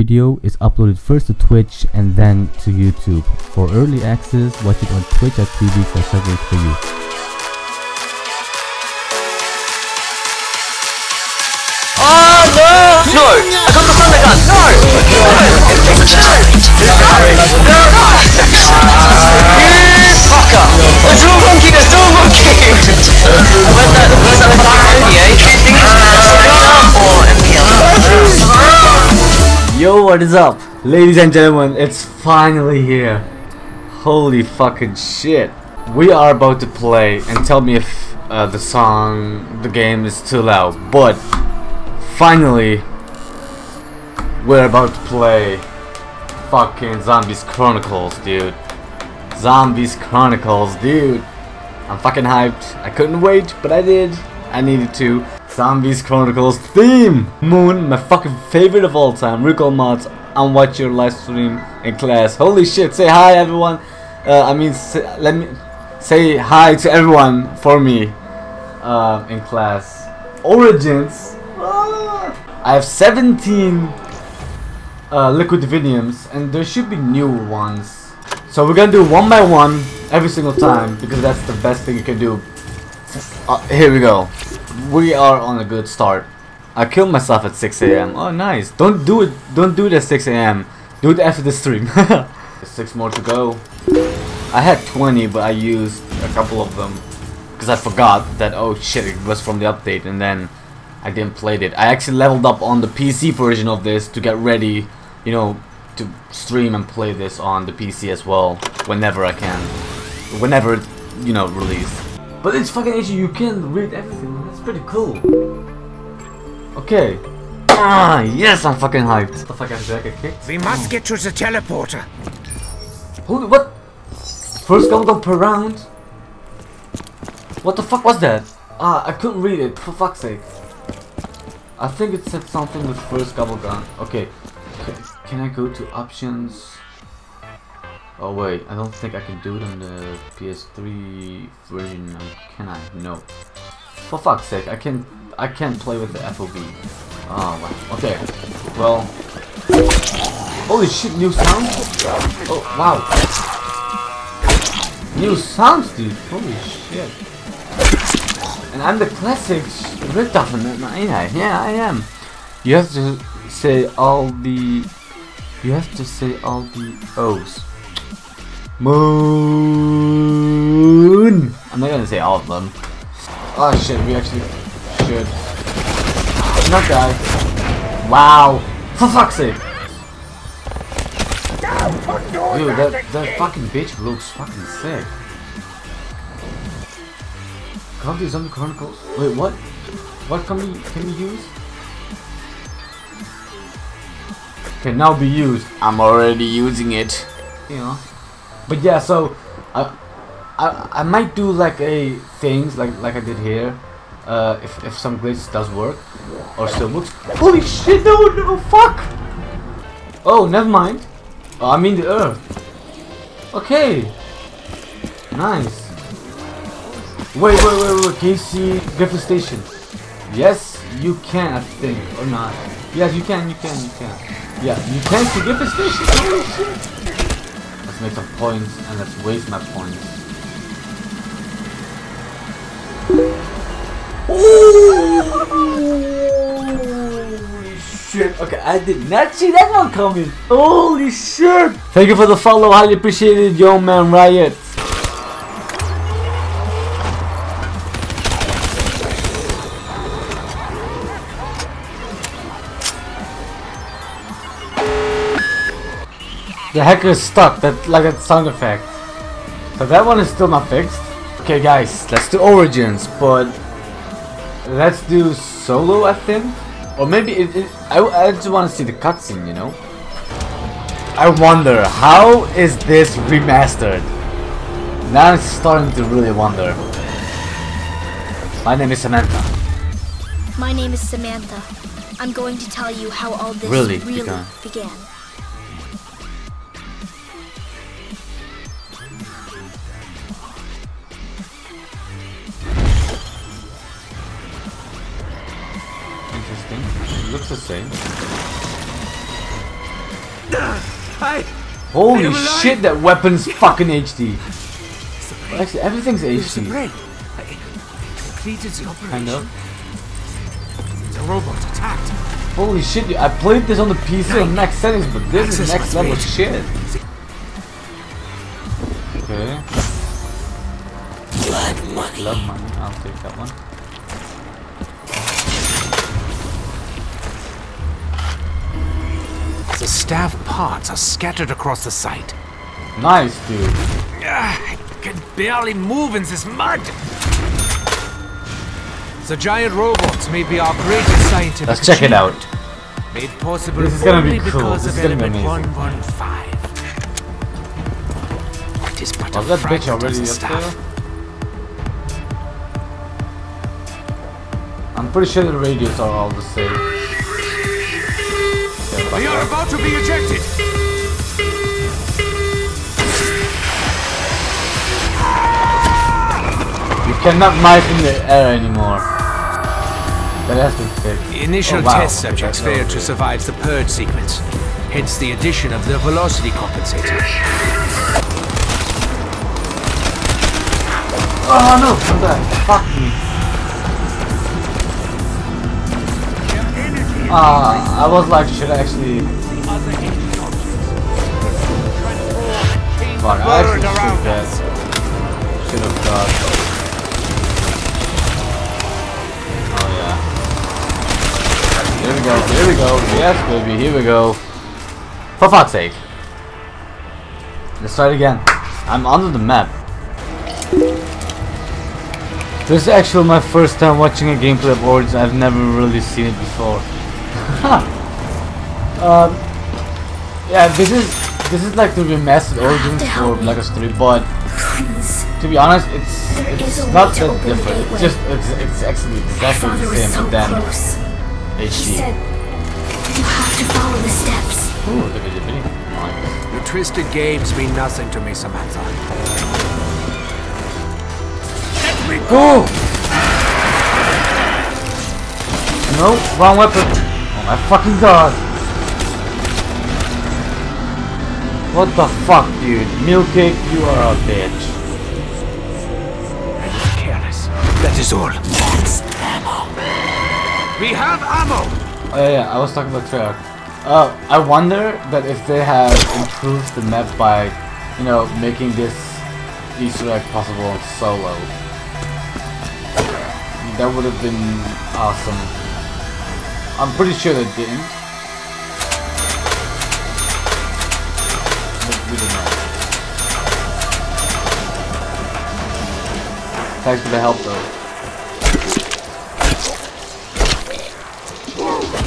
Video is uploaded first to Twitch and then to YouTube. For early access, watch it on twitch.tv slash for you. Yo, what is up? Ladies and gentlemen, it's finally here. Holy fucking shit. We are about to play and tell me if uh, the song, the game is too loud. But finally, we're about to play fucking Zombies Chronicles, dude. Zombies Chronicles, dude. I'm fucking hyped. I couldn't wait, but I did. I needed to. Zombies Chronicles theme! Moon, my fucking favorite of all time. Recall mods and watch your live stream in class. Holy shit, say hi everyone. Uh, I mean, say, let me say hi to everyone for me uh, in class. Origins. Ah. I have 17 uh, liquid diviniums and there should be new ones. So we're gonna do one by one every single time because that's the best thing you can do. Uh, here we go. We are on a good start. I killed myself at 6 a.m. Oh nice. Don't do it. Don't do it at 6 a.m. Do it after the stream. Six more to go. I had 20, but I used a couple of them because I forgot that. Oh shit! It was from the update, and then I didn't play it. I actually leveled up on the PC version of this to get ready, you know, to stream and play this on the PC as well whenever I can, whenever it, you know release. But it's fucking HD. You can read everything. That's pretty cool. Okay. Ah, yes, I'm fucking hyped. The fuck, I did I get kicked? We must get to the teleporter. Holy, what? First gun per round? What the fuck was that? Ah, I couldn't read it, for fuck's sake. I think it said something with first gobble gun. Okay. Can I go to options? Oh wait, I don't think I can do it on the PS3 version. Can I? No. For fuck's sake, I can I can't play with the FOV. Oh wow. Okay. Well. Holy shit! New sound. Oh wow. New sounds, dude. Holy shit. And I'm the classic Richtofen. Yeah, yeah, I am. You have to say all the. You have to say all the O's. Moon. I'm not gonna say all of them. Oh shit, we actually should not die. Wow. For fuck's sake. Dude, that, that fucking bitch looks fucking sick. Call of Duty Zombie Chronicles. Wait, what? What can we can we use? Can now be used. I'm already using it. You know. But yeah, so I I I might do like a things like like I did here. Uh, if if some glitch does work or still works. Holy shit! No, no, fuck! Oh, never mind. Oh, I mean the Earth. Okay. Nice. Wait, wait, wait, wait. Can you see Griffin Station? Yes, you can, I think, or not. Yes, you can, you can, you can. Yeah, you can see Griffin Station. Holy shit. Let's make some points and let's waste my points. Holy shit. Okay, I did not see that one coming. Holy shit. Thank you for the follow. Highly appreciated, yo man Riot. The hacker is stuck, that like that sound effect. So that one is still not fixed. Okay guys, let's do Origins, but let's do solo I think? Or maybe it, it, I, I just want to see the cutscene, you know? I wonder, how is this remastered? Now I'm starting to really wonder. My name is Samantha. My name is Samantha. I'm going to tell you how all this Really really, began. began. It looks the same. I. Holy I'm shit, that weapon's fucking HD. Actually, everything's There's a HD. I completed the operation. Kind of. The robot attacked. Holy shit, I played this on the PC on max settings, but this is Access next level page. shit. Okay. Blood money. Love money, I'll take that one. Staff parts are scattered across the site. Nice, dude. Ah, I can barely move in this mud. The giant robots may be our greatest scientific Let's check it out. Made possible This is gonna be only cool. because This of is gonna be amazing. 115. It is but Was a that bitch already up staff. there? I'm pretty sure the radios are all the same. We are about to be ejected. You cannot knife in the air anymore. That has to be fixed. Initial Oh, wow. test subjects failed to survive the purge sequence, hence the addition of the velocity compensator. Oh no, back. Fuck me. Ah, I was like, should I actually... Fuck, I actually should that. Should have got... Oh yeah. Here we go, here we go. Yes, baby, here we go. For fuck's sake. Let's try it again. I'm under the map. This is actually my first time watching a gameplay of Origins. I've never really seen it before. Um, yeah, this is this is like the remastered Origins for help me. Black Ops 3, but Please. to be honest, it's There is it's not to that different. It's just it's, it's actually exactly the same, so but then close. HD. said, you have to follow the steps. Ooh, look at the video. Nice. Your twisted games mean nothing to me, Samantha. Let me Go! No, wrong weapon. My fucking god. What the fuck, dude? Meal you are a bitch. careless. That is all. We have ammo. Oh yeah, yeah, I was talking about Treyarch. Uh, I wonder that if they have improved the map by, you know, making this Easter egg possible on solo. That would have been awesome. I'm pretty sure they didn't. But we don't know. Thanks for the help though.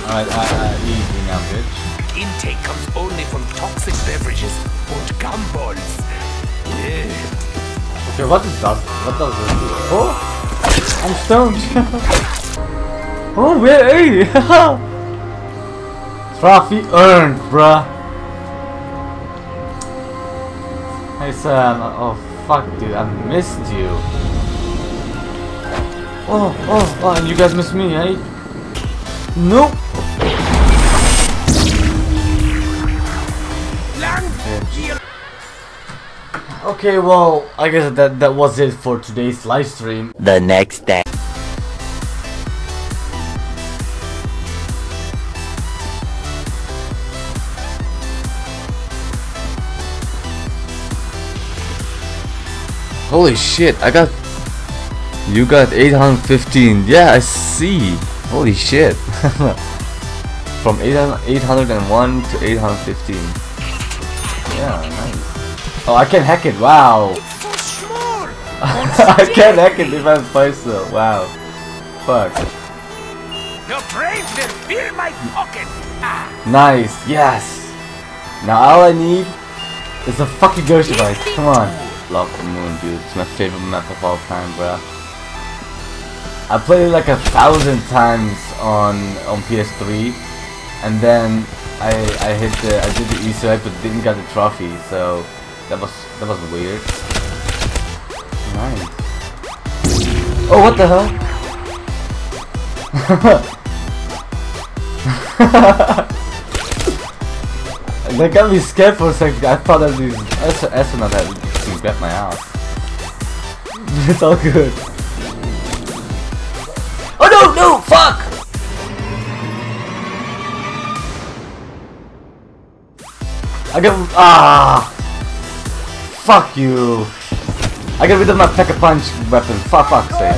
Alright, uh, uh, easy now, bitch. Intake comes only from toxic beverages and gumballs. Yeah. Okay, what does that? What does this do? Oh, I'm stoned. oh, we're hey. Trophy earned, bruh. Hey Sam. Oh fuck, dude, I missed you. Oh, oh, oh, and you guys missed me, eh? Nope. Okay, well, I guess that that was it for today's live stream. the next day. Holy shit, I got... You got 815. Yeah, I see. Holy shit. From 800 801 to 815. Yeah, nice. Oh, I can hack it. Wow. So. I can hack it if I place though. Wow. Fuck. Your brains will fill my pocket. Ah. Nice. Yes. Now all I need is a fucking ghost device. Come on. Love the moon, dude. It's my favorite map of all time, bruh. I played it like a thousand times on on PS3, and then I I hit the I did the Easter egg but didn't get the trophy, so that was that was weird. Nice. Oh what the hell? That got me scared for a second. I thought that these ast- astronauts had to grab my ass. it's all good. Oh no, no, fuck! I got ah, fuck you. I got rid of my pack a punch weapon. Fuck, fuck's sake.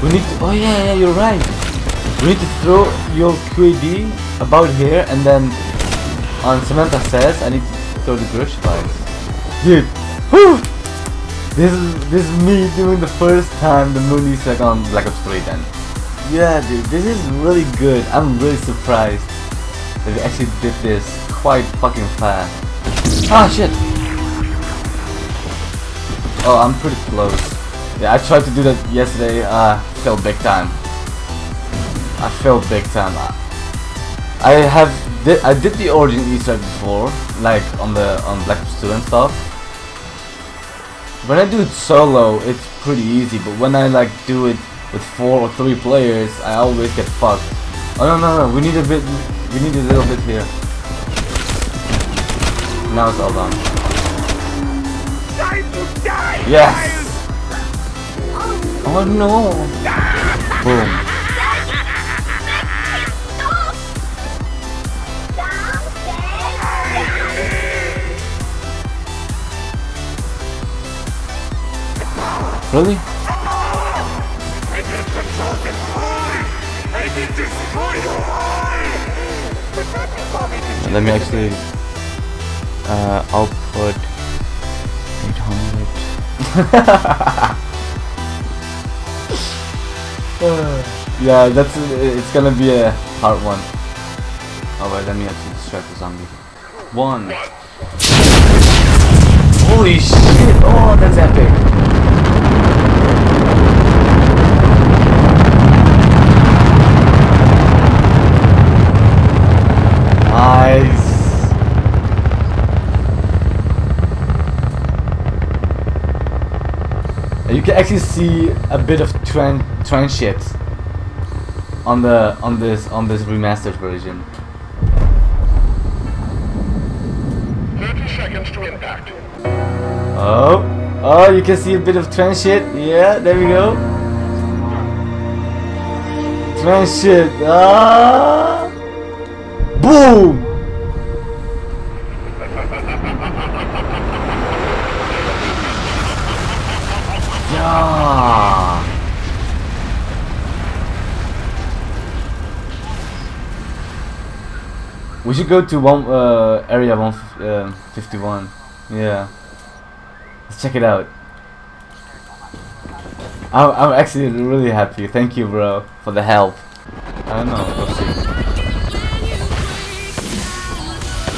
We need to. Oh yeah, yeah, you're right. We need to throw your QED about here and then on Samantha says I need to throw the garage supplies. Dude, whew! This is this is me doing the first time the moon is like on Black Ops 3 then. Yeah dude, this is really good. I'm really surprised that we actually did this quite fucking fast. Ah shit! Oh, I'm pretty close. Yeah, I tried to do that yesterday, uh, failed big time. I failed big time. I have did I did the origin Easter egg before, like on the on Black Ops 2 and stuff. When I do it solo, it's pretty easy, but when I like do it with four or three players, I always get fucked. Oh no no no, we need a bit, we need a little bit here. Now it's all done. Yes. Oh no. Boom. Really? Let me actually uh, output 800. yeah, that's it's gonna be a hard one. Oh wait, let me actually distract the zombie. One. Holy shit! Oh, that's epic. Nice. And You can actually see a bit of tran transit on the on this on this remastered version. 30 seconds to impact. Oh, oh, you can see a bit of transit. Yeah, there we go. Transit. Ah, boom. Yeah. We should go to one uh, area one uh, fifty one. Yeah. Let's check it out. I'm, I'm actually really happy. Thank you, bro, for the help. I don't know. We'll see.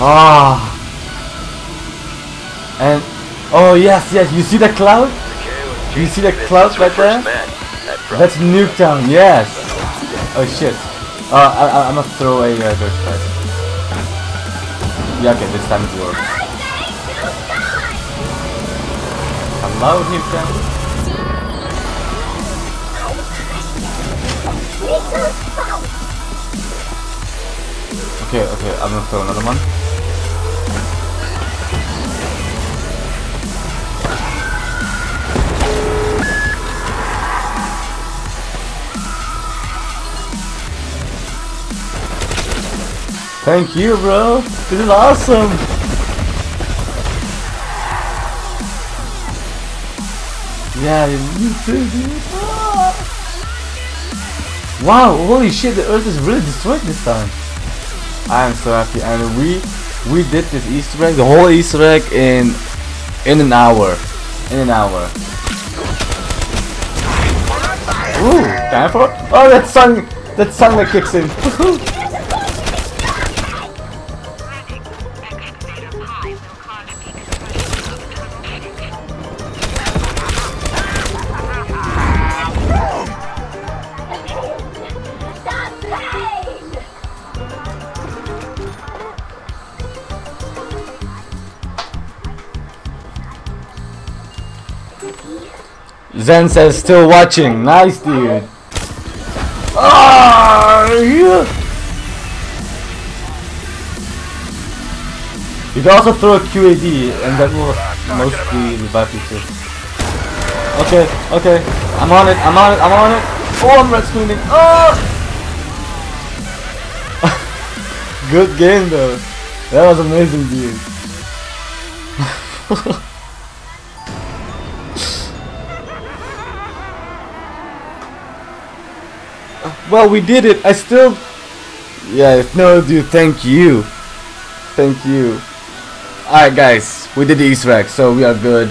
Ah. And oh yes, yes. You see the cloud? You see the cloud right there? That's Nuketown. Yes. Oh shit. Uh, I, I'm gonna throw a uh, dirt. Yeah, okay. This time it works. Hello, Nuketown. Okay, okay, I'm gonna throw another one. Thank you, bro. This is awesome. Yeah, you too, dude. Wow, holy shit, the earth is really destroyed this time. I am so happy and we we did this Easter egg, the whole Easter egg in in an hour. In an hour. Ooh, time for Oh that song that song that kicks in. Zen says still watching. Nice, dude. Ah, yeah. You can also throw a QED, and that will mostly revive you too. Okay, okay. I'm on it. I'm on it. I'm on it. Oh, I'm red screening. Oh! Good game though. That was amazing, dude. well, we did it. I still. Yeah, no, dude. Thank you. Thank you. Alright, guys. We did the Easter egg, so we are good.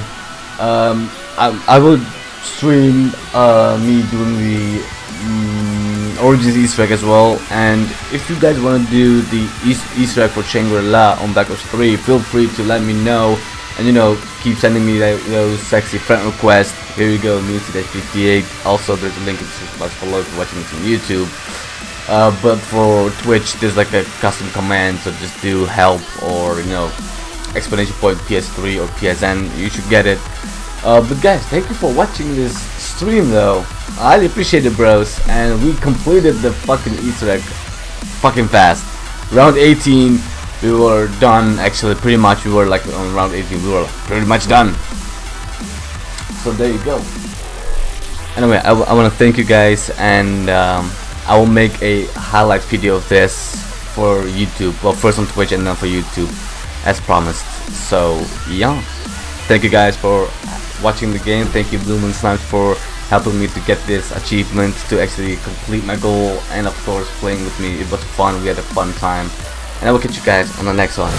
Um, I, I will stream uh, me doing the mm, Origins Easter egg as well. And if you guys want to do the Eas- Easter egg for Shangri-La on Black Ops 3, feel free to let me know. And you know, keep sending me that, those sexy friend requests. Here you go, muszie at 58 Also, there's a link in the below if you're watching this on YouTube. Uh, but for Twitch, there's like a custom command, so just do help or you know, explanation point PS3 or PSN. You should get it. Uh, but guys, thank you for watching this stream though. I appreciate it, bros. And we completed the fucking Easter egg fucking fast. Round 18, we were done. Actually, pretty much we were like on round 18, we were pretty much done. So there you go. Anyway, I, want to thank you guys, and um, I will make a highlight video of this for YouTube. Well, first on Twitch and then for YouTube, as promised. So yeah, thank you guys for watching the game. Thank you Blue Moon Slimes for helping me to get this achievement to actually complete my goal and of course playing with me. It was fun. We had a fun time. And I will catch you guys on the next one.